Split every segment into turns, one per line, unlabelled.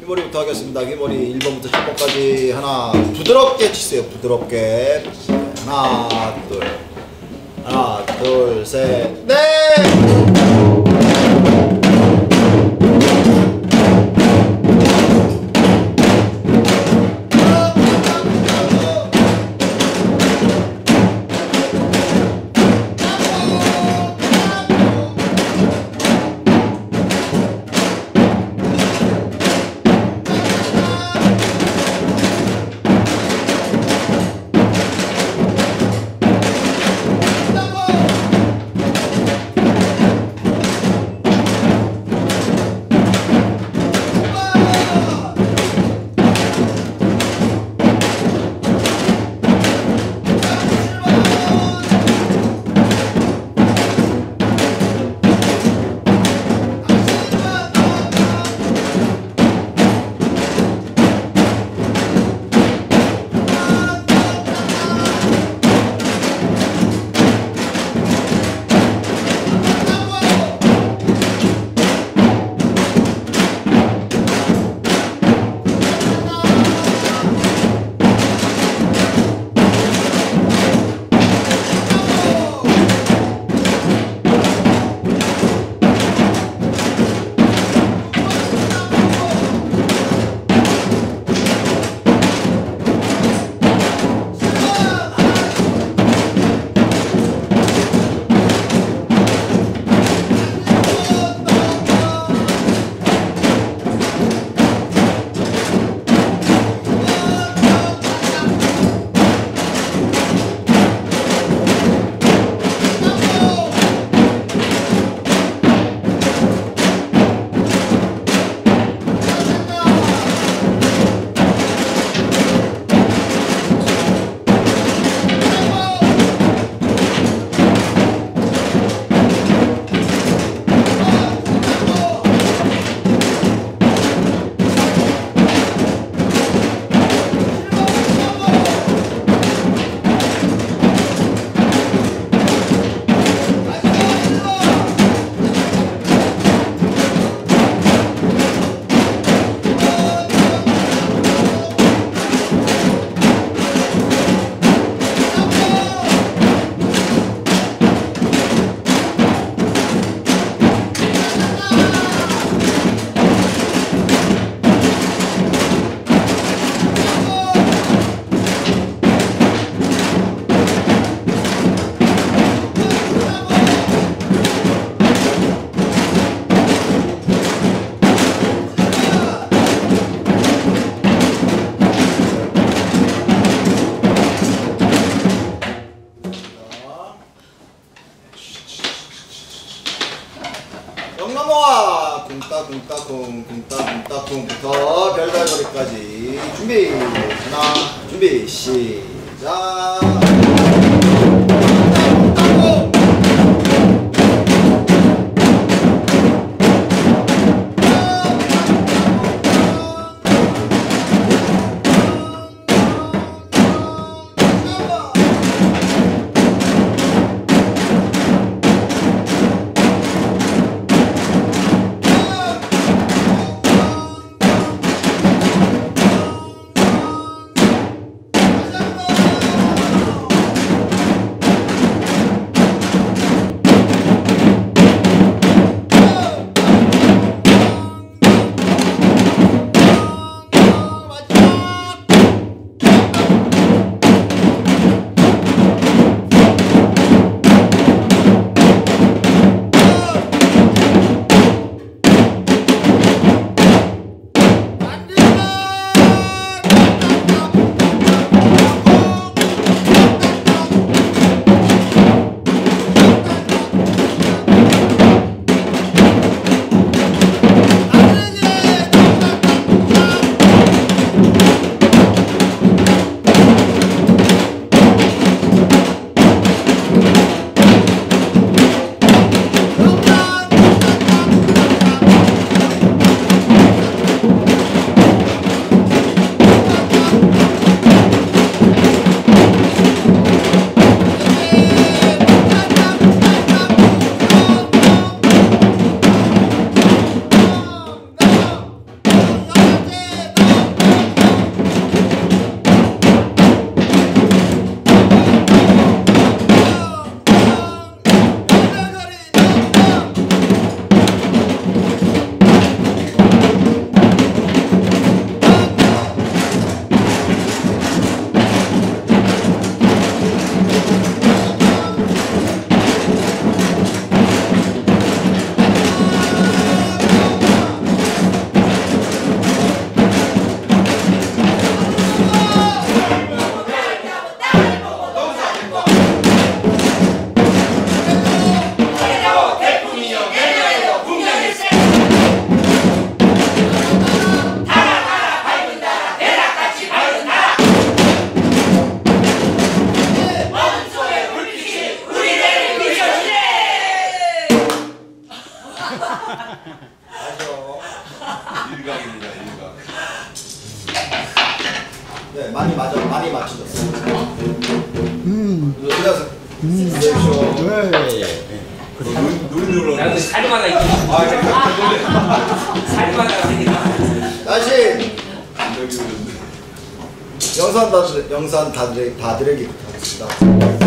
휘머리부터 하겠습니다. 휘머리 1번부터 10번까지 하나 부드럽게 치세요. 부드럽게 하나 둘 하나 둘 셋 넷 영남호와 쿵따쿵따쿵 쿵따쿵따쿵부터 별달거리까지 준비 하나 준비 시작 영산 다들, 다들에게 하겠습니다.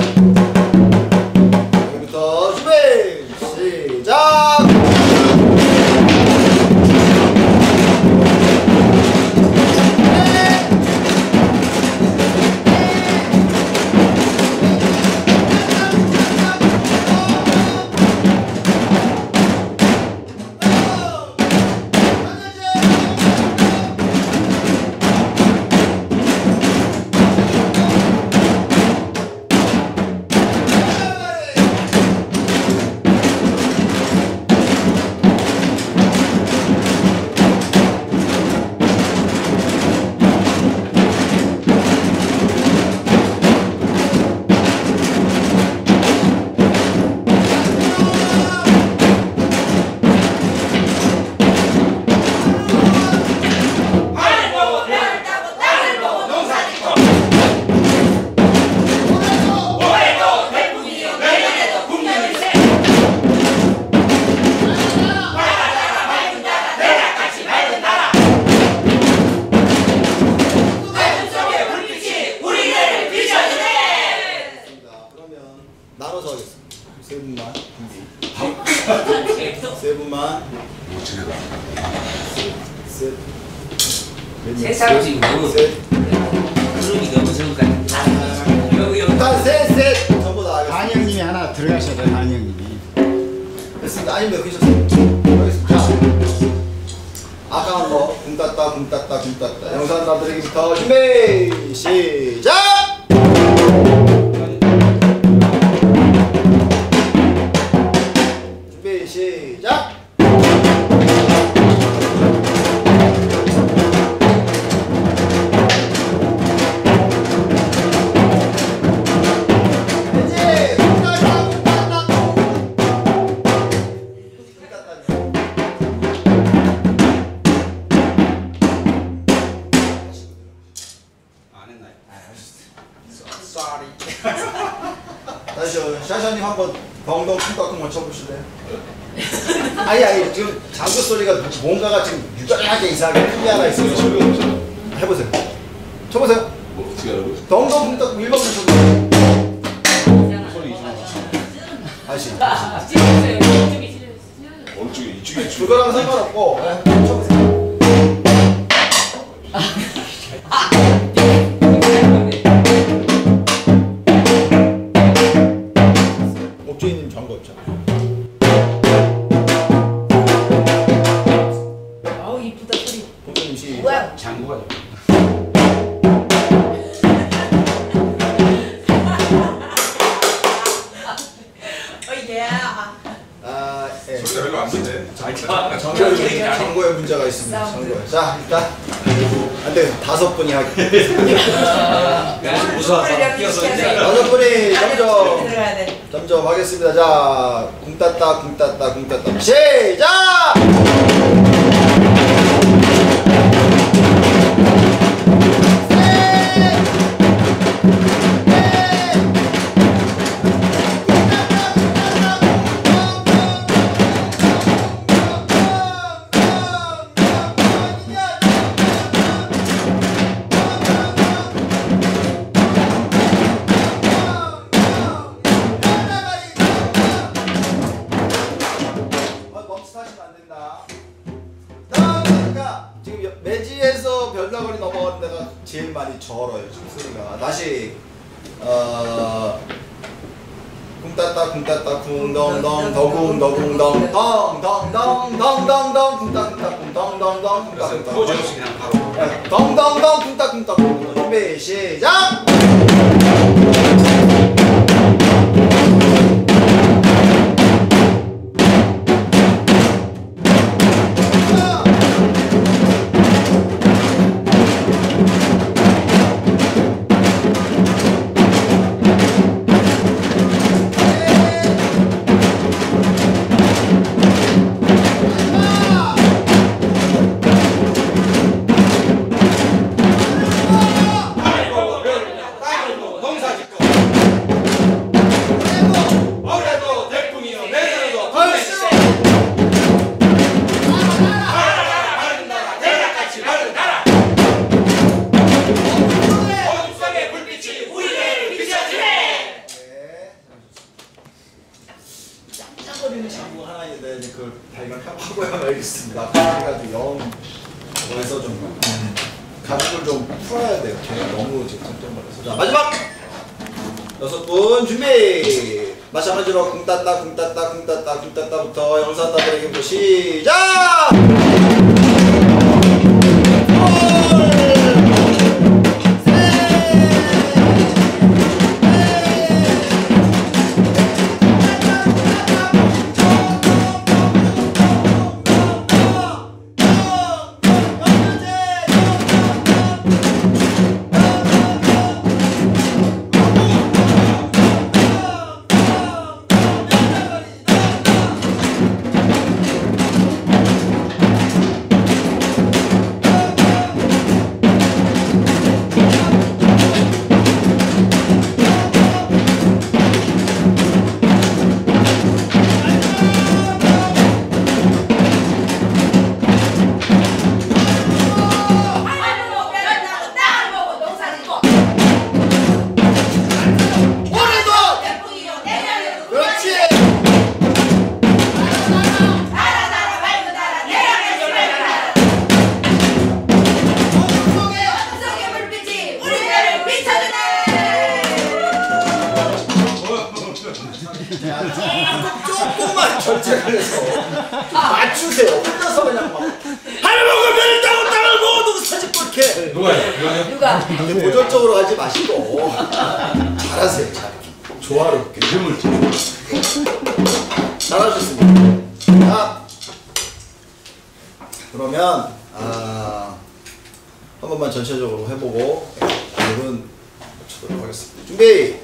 돼요, 한영님이.
됐습니다. 아니면. 알겠습니다. 자, 아까 한 거, 굶 땄다, 굶 땄다, 굶 땄다. 영상 나들이기부터 준비, 시작! 한번 덩덩 쿵깍쿵 쳐보실래요? 아니 아니 지금 장구 소리가 뭔가가 지금 유별나게 이상하게 크게 하나 있어요. 해보세요. 쳐보세요.
뭐 어떻게 하라고요?
덩덩 쿵깍 1번부터 쳐보세요. 다시.
어느 쪽에 이쪽에 이쪽
그거랑 상관없고 네, 쳐보세요. 정거에 문제가 있습니다. 정거에. 자, 일단 안 돼. 다섯 분이 하기.
무서워서 뛰어서 이제
다섯 분이 점점. 점점 하겠습니다. 자, 궁 땄다, 궁 땄다, 궁 땄다. 시작! 쿵덩덩 더궁 더궁덩 덩덩덩덩덩덩덩 쿵따 쿵따 쿵덩덩덩 쿵따
그래서
쿵따
포즈 없이 그냥 바로
네, 덩덩덩 쿵따 준비 시작! 여섯 분 준비. 마찬가지로 궁 땄다 궁 땄다 궁 땄다 궁 땄다부터 영산 따드리기부터 시작. 전체적으로 해보고 오늘은 마치도록 하겠습니다. 준비.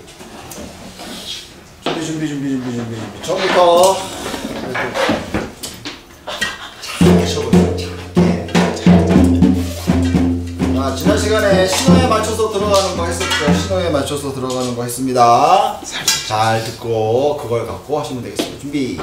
준비 준비 준비 준비 준비 준비. 처음부터 작게 쳐보세요. 작게. 자, 지난 시간에 신호에 맞춰서 들어가는 거 했었죠. 신호에 맞춰서 들어가는 거 했습니다. 잘 듣고 그걸 갖고 하시면 되겠습니다. 준비.